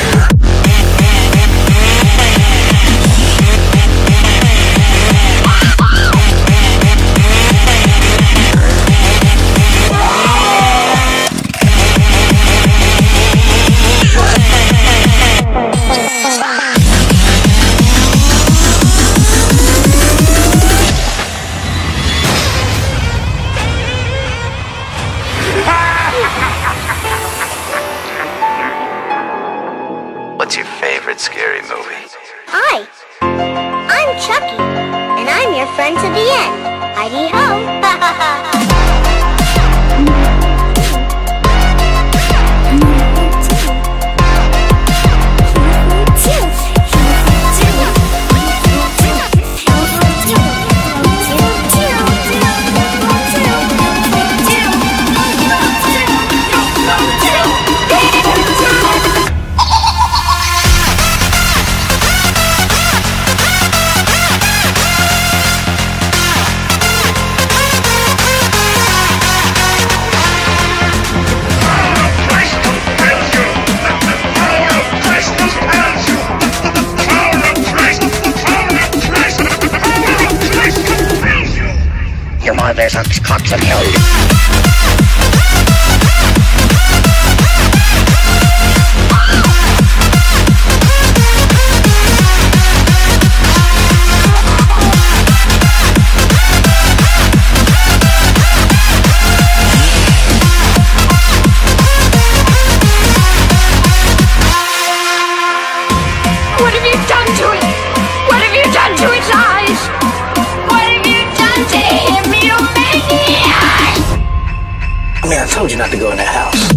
Yeah. Movie. Hi, I'm Chucky, and I'm your friend to the end. Heidi ho! Mother's a cocktail. What told you not to go in that house.